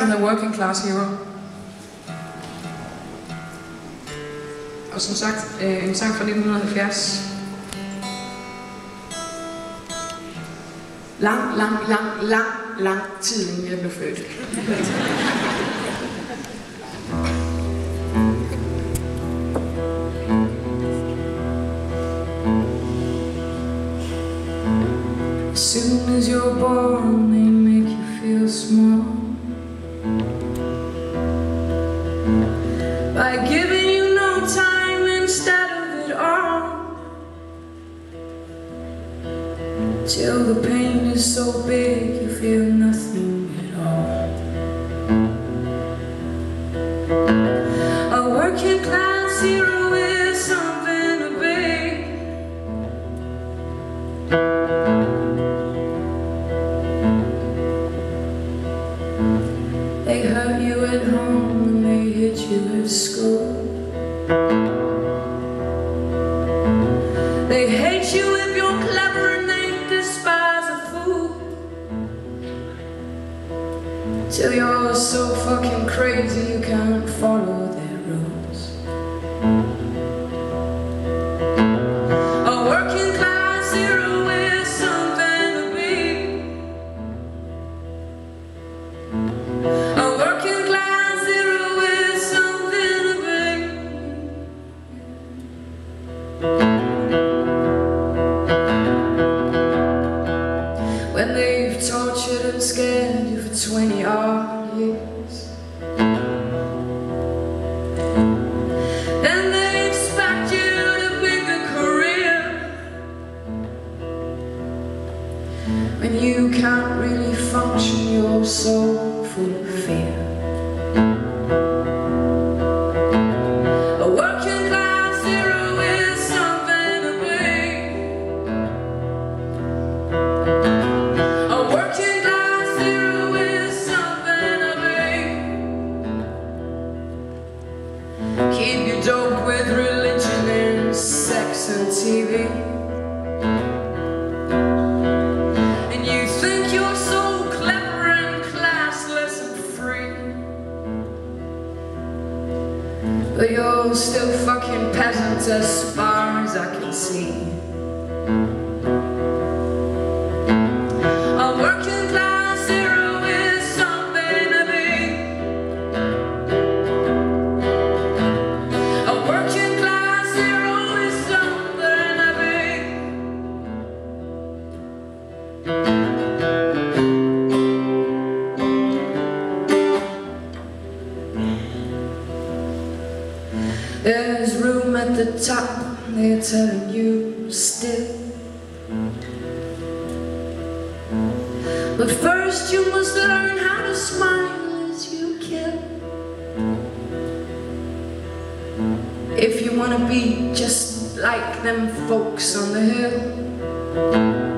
Den hedder Working Class Hero. Og som sagt, øh, en sang fra 1970. Lang, lang, lang, lang, lang tid inden jeg blev født. As soon as you're born, they make you feel small. By giving you no time instead of it all. Till the pain is so big, you feel nothing at all. A working class hero school. They hate you if you're clever and they despise a fool. Till you're so fucking crazy you can't follow their rules. When they've tortured and scared you for 20 odd years. Then they expect you to pick a career. When you can't really function, you're so TV. And you think you're so clever and classless and free. But you're still fucking peasants as far as I can see. There's room at the top, they're telling you still. But first you must learn how to smile as you kill. If you wanna be just like them folks on the hill.